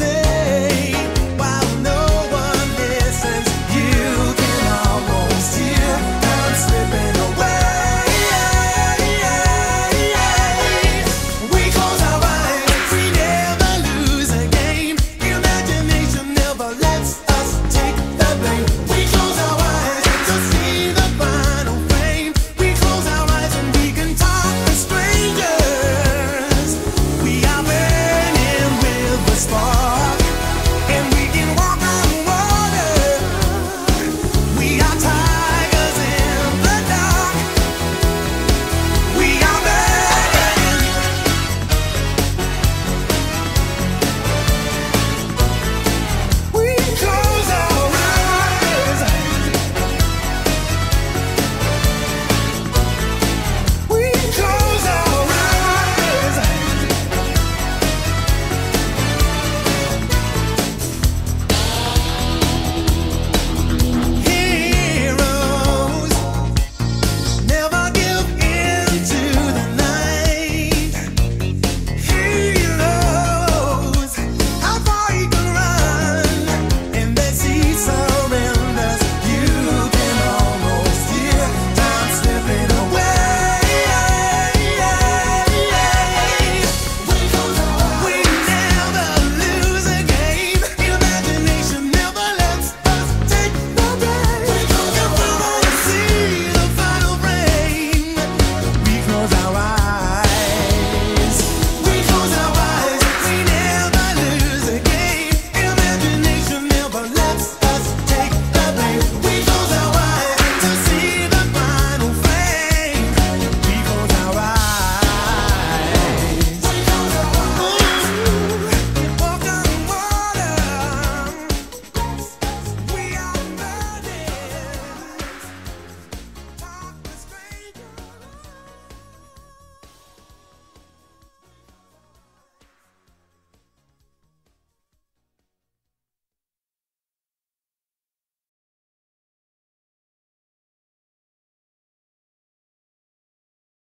say